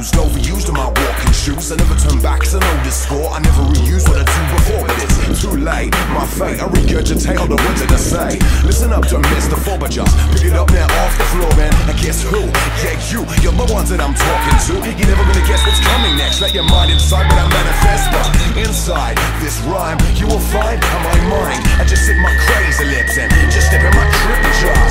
overused in my walking shoes. I never turn back, so know the score. I never reuse what I do before, but it's too late. My fate, I regurgitate all the words that I say. Listen up, don't miss the fall, but just pick it up now off the floor, man. And guess who? Yeah, you. You're the ones that I'm talking to. You're never gonna guess what's coming next. Let your mind inside, but I manifest. But inside this rhyme, you will find on my mind. I just sit my crazy lips and just step in my trip just.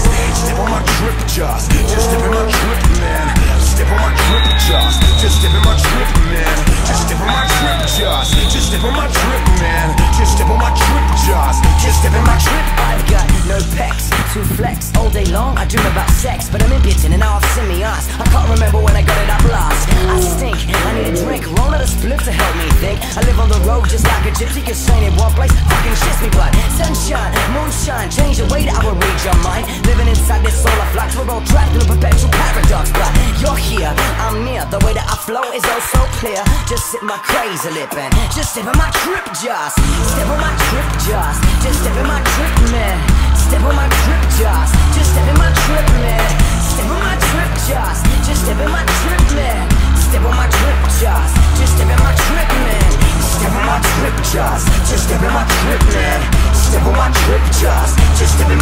In trip, man. Just step on my trip just. Just step on my trip, man. Just step on my trip just. Just step on my trip. I've got no pecs to flex all day long. I dream about sex, but I'm impotent and now I've seen me ass. I can't remember when I got it up last. I stink, I need a drink, roll out a split to help me think. I live on the road just like a gypsy, cause staying in one place fucking shits me blood. Sunshine, moonshine, change the way that I will read your mind. Living inside this solar flux, we're all trapped in a perpetual paradox. But you're here, come near The way that I flow is all so clear Just sip my crazy lip and Just sip on my trip just Step on my trip just Just step in my trip man Step on my trip just Just step in my trip man Step on my trip just Just step in my trip man Step on my trip just Just step in my trip man Step on my trip just Just step in my trip man Step on my trip just Just step in